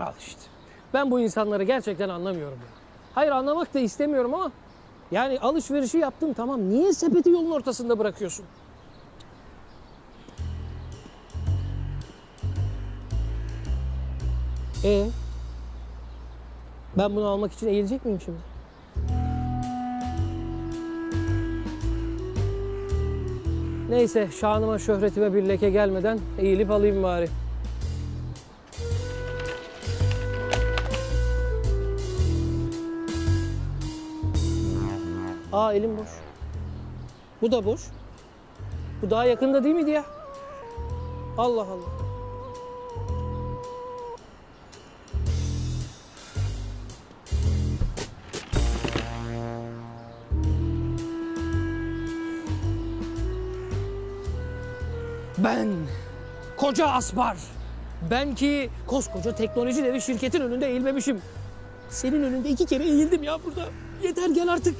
Al işte. Ben bu insanları gerçekten anlamıyorum ya. Hayır anlamak da istemiyorum ama yani alışverişi yaptın tamam. Niye sepeti yolun ortasında bırakıyorsun? E ben bunu almak için eğilecek miyim şimdi? Neyse şanıma şöhretime bir leke gelmeden eğilip alayım bari. Aa elim boş. Bu da boş. Bu daha yakında değil miydi ya? Allah Allah. Ben koca Aspar. Ben ki koskoca teknoloji devi şirketin önünde eğilmemişim. Senin önünde iki kere eğildim ya burada. Yeter gel artık.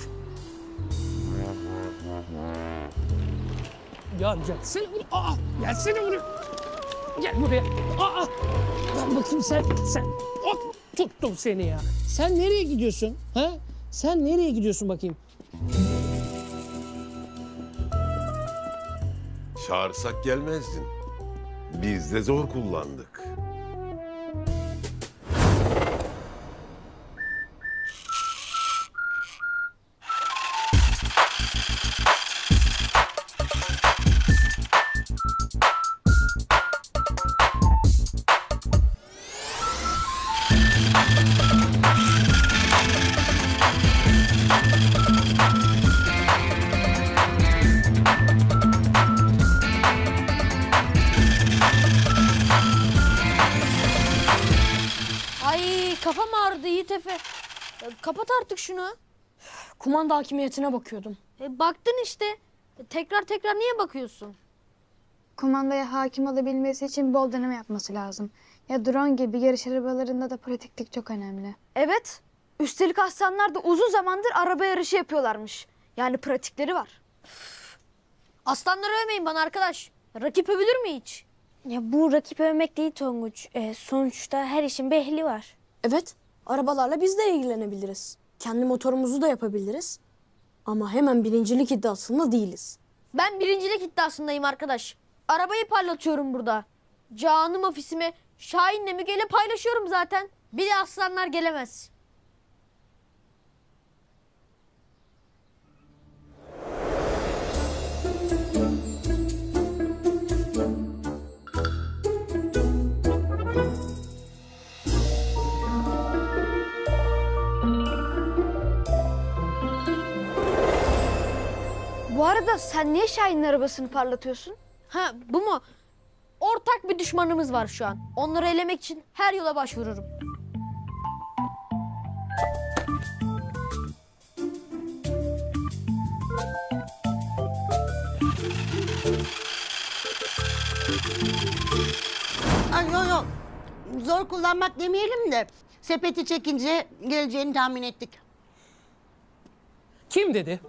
Ya gelsene buraya. Aa, gelsene buraya. Gel buraya. Aa, ben bakayım sen, sen. Hop, tuttum seni ya. Sen nereye gidiyorsun? Ha? Sen nereye gidiyorsun bakayım? Çağırsak gelmezdin. Biz de zor kullandık. Ay kafam ağrıdı Yiğit Efe. Ya, Kapat artık şunu. Kumanda hakimiyetine bakıyordum. E, baktın işte. E, tekrar tekrar niye bakıyorsun? Kumandaya hakim olabilmesi için bol deneme yapması lazım. Ya drone gibi yarış arabalarında da pratiklik çok önemli. Evet. Üstelik aslanlar da uzun zamandır araba yarışı yapıyorlarmış. Yani pratikleri var. Aslanları övmeyin bana arkadaş. Rakip övülür mü hiç? Ya bu rakip övmek değil Tonguç. Ee, sonuçta her işin bir ehli var. Evet. Arabalarla biz de ilgilenebiliriz. Kendi motorumuzu da yapabiliriz. Ama hemen birincilik iddiasında değiliz. Ben birincilik iddiasındayım arkadaş. Arabayı parlatıyorum burada. Canım ofisime Şahin'le Müge'yle paylaşıyorum zaten. Bir de aslanlar gelemez. Bu arada sen niye Şahin'in arabasını parlatıyorsun? Ha bu mu? Ortak bir düşmanımız var şu an. Onları elemek için her yola başvururum. Ay yok yok. Zor kullanmak demeyelim de sepeti çekince geleceğini tahmin ettik. Kim dedi?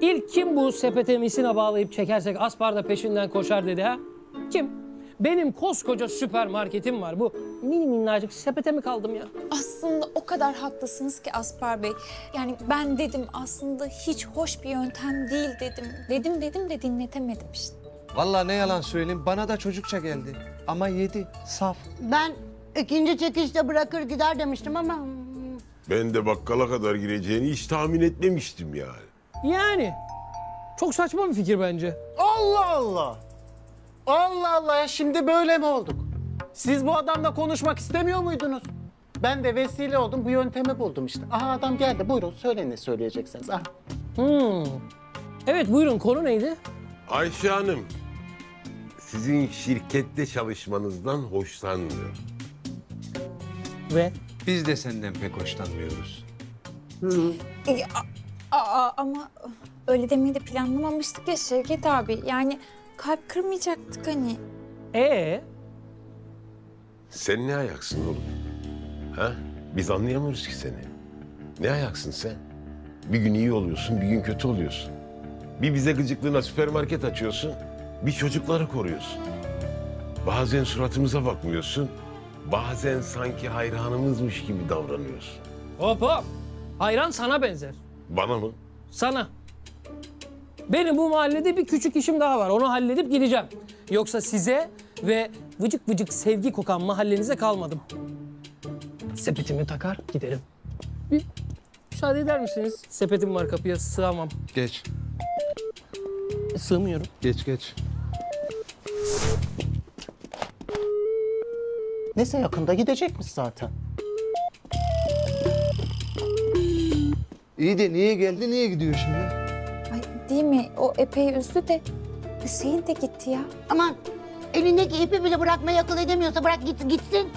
İlk kim bu sepete misina bağlayıp çekersek Aspar da peşinden koşar dedi ha? Kim? Benim koskoca süpermarketim var. Bu mini minnacık sepete mi kaldım ya? Aslında o kadar haklısınız ki Aspar Bey. Yani ben dedim aslında hiç hoş bir yöntem değil dedim. Dedim dedim de dinletemedim işte. Vallahi ne yalan söyleyeyim bana da çocukça geldi. Ama yedi, saf. Ben ikinci çekişte bırakır gider demiştim ama... hmm, Ben de bakkala kadar gireceğini hiç tahmin etmemiştim yani. Yani. Çok saçma bir fikir bence. Allah Allah. Allah Allah ya şimdi böyle mi olduk? Siz bu adamla konuşmak istemiyor muydunuz? Ben de vesile oldum bu yöntemi buldum işte. Aha adam geldi buyurun söyle ne söyleyeceksiniz. Ah. Hmm. Evet buyurun konu neydi? Ayşe Hanım, sizin şirkette çalışmanızdan hoşlanmıyor. Ve Biz de senden pek hoşlanmıyoruz. E, a- aa, ama öyle demeyi de planlamamıştık ya Şevket abi. Yani kalp kırmayacaktık hani. ee Sen ne ayaksın oğlum? Ha? Biz anlayamıyoruz ki seni. Ne ayaksın sen? Bir gün iyi oluyorsun, bir gün kötü oluyorsun. Bir bize gıcıklığına süpermarket açıyorsun, bir çocukları koruyorsun. Bazen suratımıza bakmıyorsun, Bazen sanki hayranımızmış gibi davranıyorsun. Hop hop. Hayran sana benzer. Bana mı? Sana. Benim bu mahallede bir küçük işim daha var. Onu halledip gideceğim. Yoksa size ve vıcık vıcık sevgi kokan mahallenize kalmadım. Sepetimi takar giderim. Bir müsaade eder misiniz? Sepetim var kapıya sığamam. Geç. Sığmıyorum. Geç geç. Neyse yakında gidecekmiş zaten. İyi de niye geldi niye gidiyor şimdi? Ay değil mi? O epey üzdü de Hüseyin de gitti ya. Aman elindeki ipi bile bırakmayı akıl edemiyorsa bırak git, gitsin.